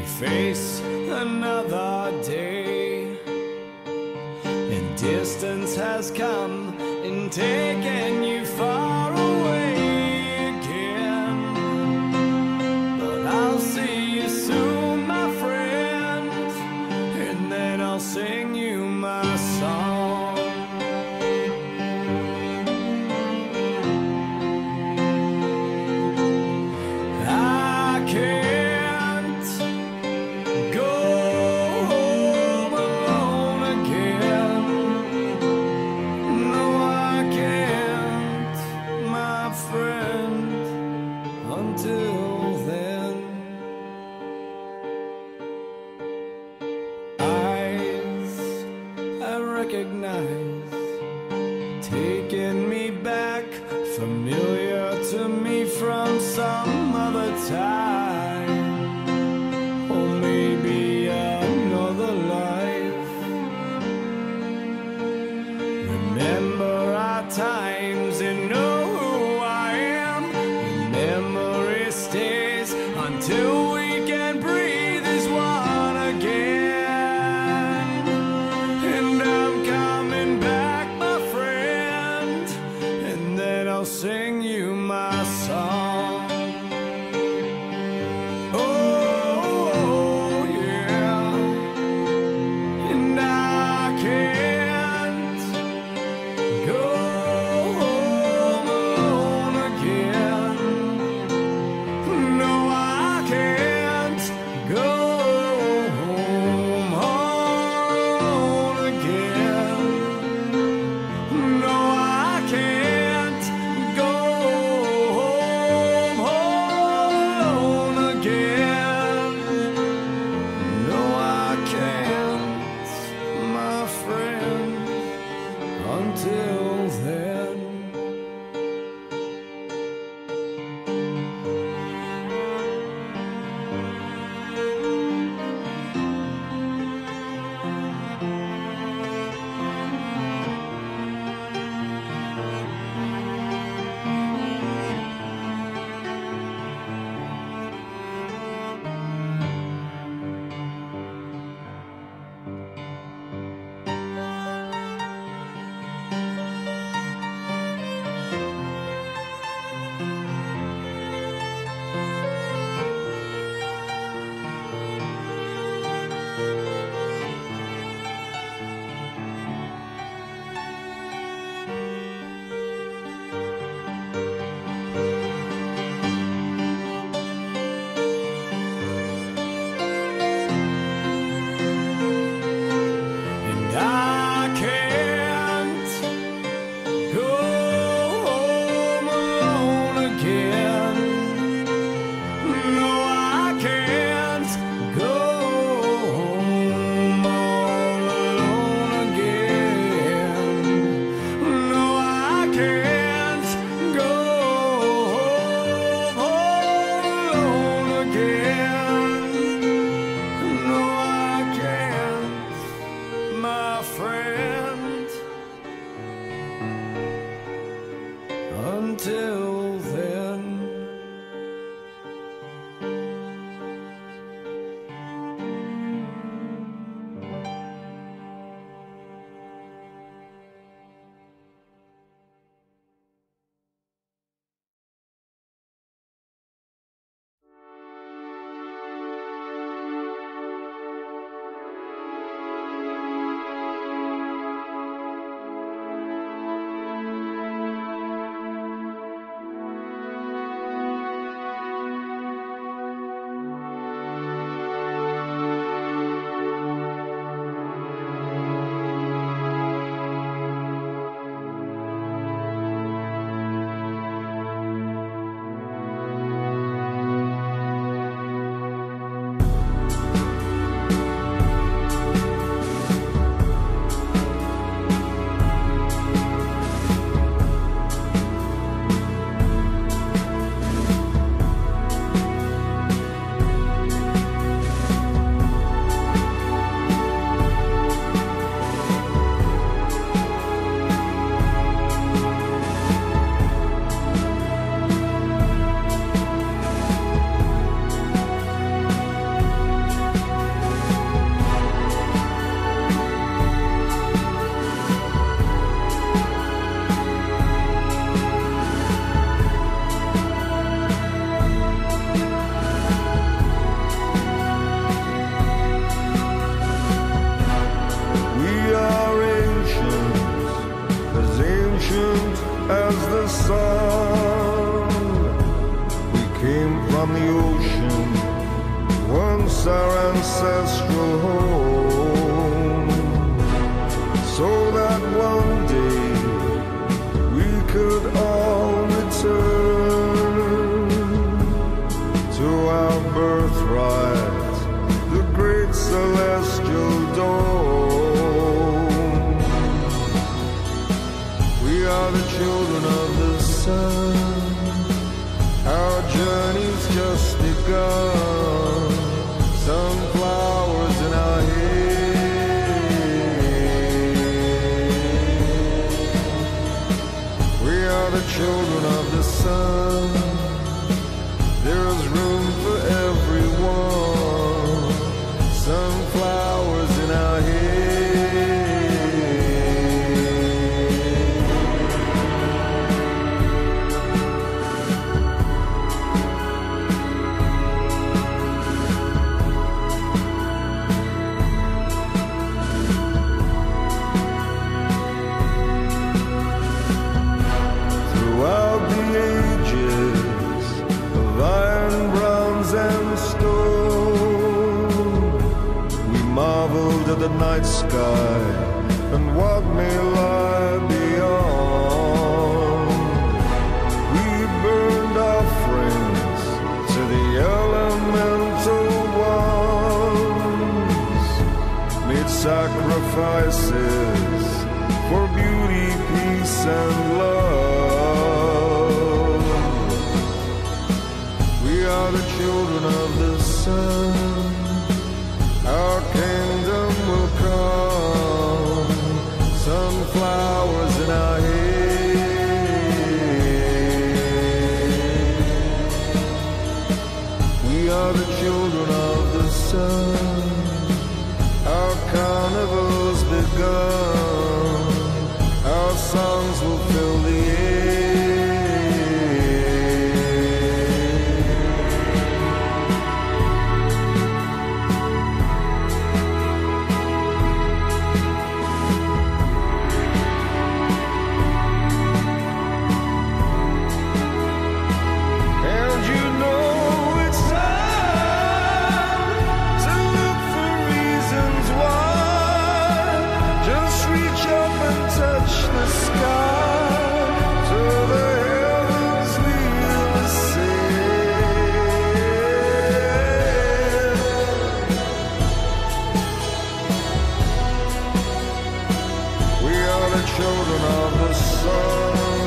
We face another day, and distance has come and taken you. friend. just a. To the night sky and what may lie beyond. We burned our friends to the elemental ones, made sacrifices for beauty, peace, and Good. children of the sun.